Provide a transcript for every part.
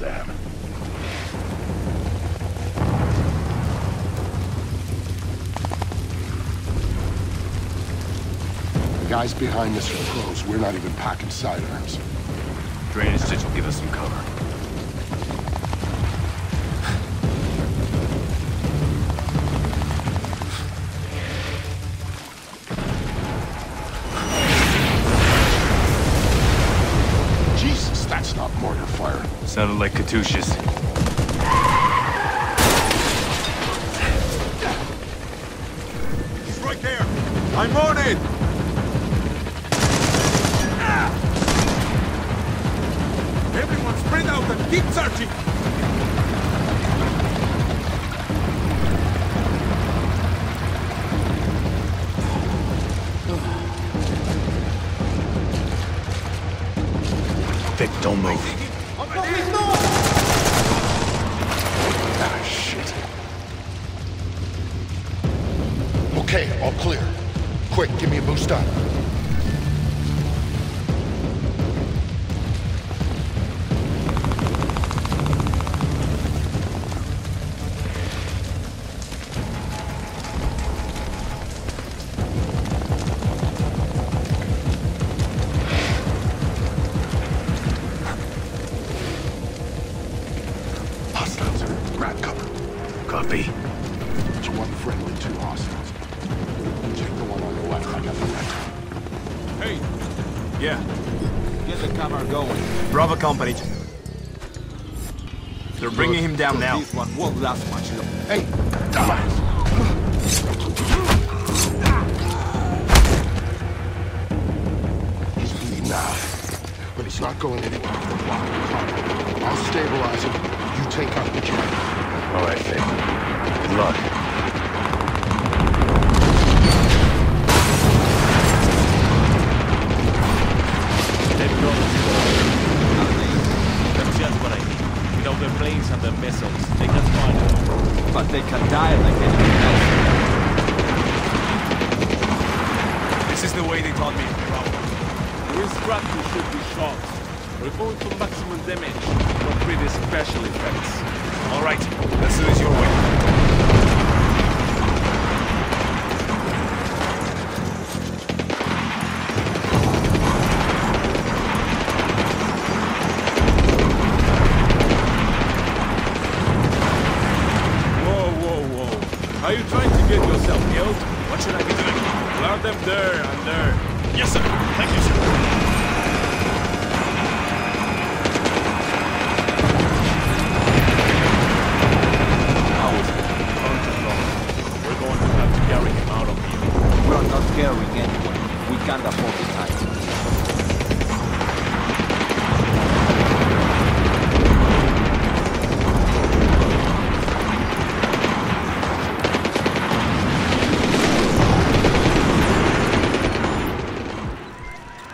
Sam. The guys behind us are pros. We're not even packing sidearms. Drainage ditch will give us some cover. Katyusha's. He's right there! I'm on it! Everyone spread out and keep searching! Vic, don't move. Okay, all clear. Quick, give me a boost up. The cover going. Bravo Company. They're bringing him down now. This one won't last much longer. Hey, dumbass! He's bleeding out, but he's not going anywhere off the block. I'll stabilize him. You take out the kid. All right, Vic. Good luck. They've got That's just what I need. You know, their planes and their missiles, they can find them. But they can die like anything else. This is the way they taught me. Bravo. To shoot these shots. We're going for maximum damage, not pretty special effects. All right. Let's do this your way. Get yourself killed? What should I be doing? Guard them there and there. Yes, sir. Thank you, sir. How is it? Turn to front. We're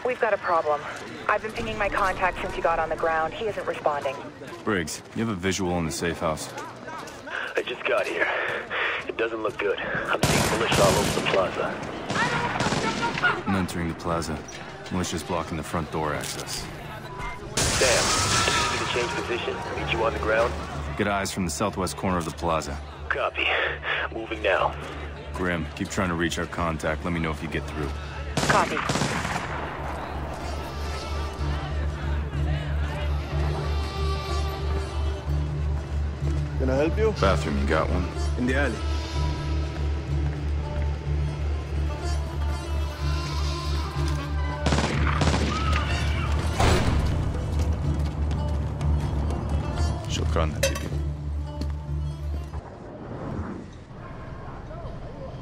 We've got a problem. I've been pinging my contact since you got on the ground. He isn't responding. Briggs, you have a visual in the safe house. I just got here. It doesn't look good. I'm seeing militia all over the plaza. I'm entering the plaza. Militia's blocking the front door access. Sam, you need to change position. Meet you on the ground. Get eyes from the southwest corner of the plaza. Copy. Moving now. Grim, keep trying to reach our contact. Let me know if you get through. Copy. Can I help you? Bathroom, you got one? In the alley. شكرا حبيبي.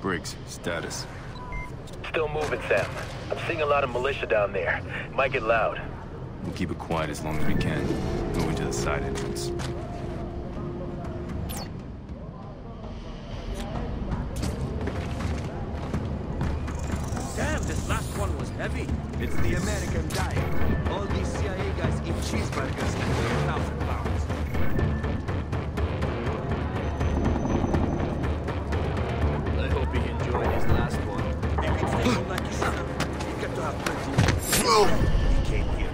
Briggs, status. Still moving, Sam. I'm seeing a lot of militia down there. Might get loud. We'll keep it quiet as long as we can. Moving to the side entrance. Heavy. It's the American diet. All these CIA guys eat cheeseburgers and weigh a thousand pounds. I hope he enjoyed his last one. Maybe it's taken like his son. He got to have plenty. He came here.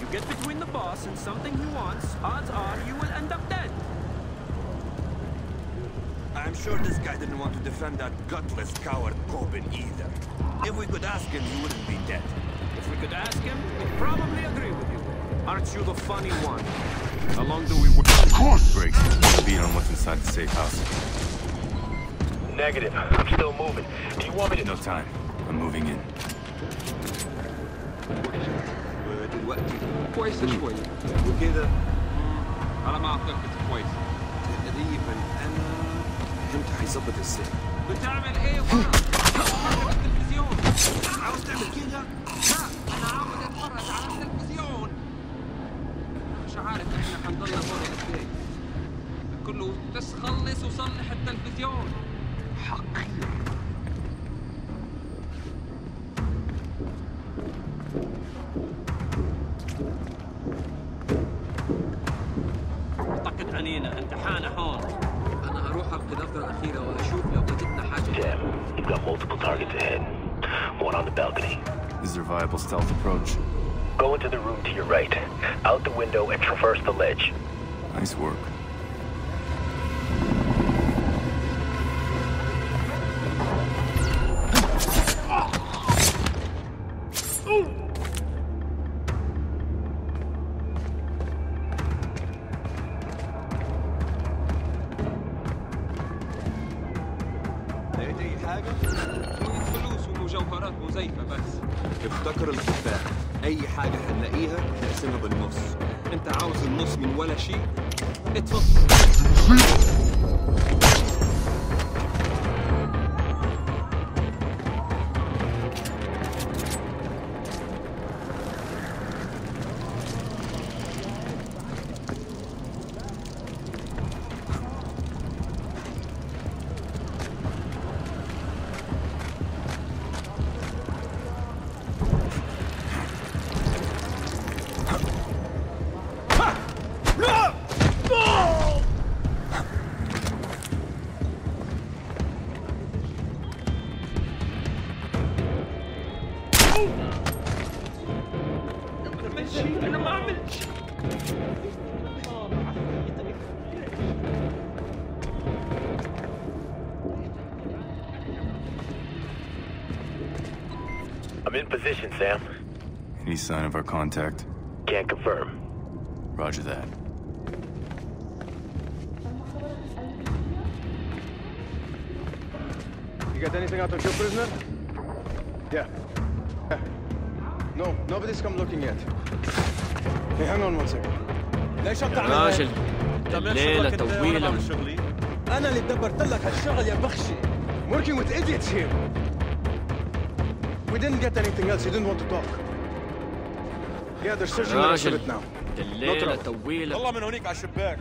You Get between the boss and something he wants, odds are you will end up dead. I'm sure this guy didn't want to defend that gutless coward Kobin either If we could ask him, he wouldn't be dead. If we could ask him, he'd probably agree with you. Aren't you the funny one? How long do we wait? Break. Beat on what's inside the safe house. Negative. I'm still moving. Do you want me to... No time. I'm moving in. دلوقتي كويسة شوي وكده على ما اعتقد كويسة تقريبا انا فهمت هيظبط ازاي بتعمل ايه ورا؟ عاوز تعمل؟ لا أنا عاوز اتفرج على التلفزيون مش عارف إحنا كله بس خلص وصلح التلفزيون عنينا امتحانه هون انا هروح افقد الدفتر الاخيره واشوف لو وجدنا حاجه Damn. You've got multiple targets ahead. One on the balcony. Is there a viable stealth approach? Go into the room to your right. Out the window and traverse the ledge. Nice work. لقيت اي حاجة؟ فلوس ومجوهرات مزيفه بس افتكر الكفاح. أي حاجة هنلاقيها نقسمها بالنص. أنت عاوز النص من ولا شيء؟ اتفضل. انا ما عملت شيء I'm in position, Sam. Any sign of our contact? Can't confirm. Roger that. You got anything out of your prisoner? Yeah. Yeah. No, nobody's come looking yet. Hey, hang on one second. ليش عم راجل الليلة طويلة أنا اللي دبرت لك هالشغل يا بخشي. I'm working with idiots here. We didn't get anything else. You didn't want to talk. Yeah, they're searching the rest of راجل it now. الليلة طويلة والله من هونيك على الشباك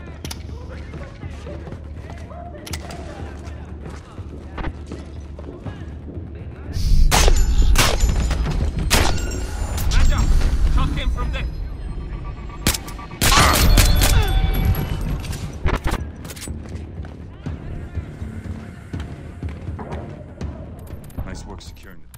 Nice work securing it.